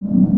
you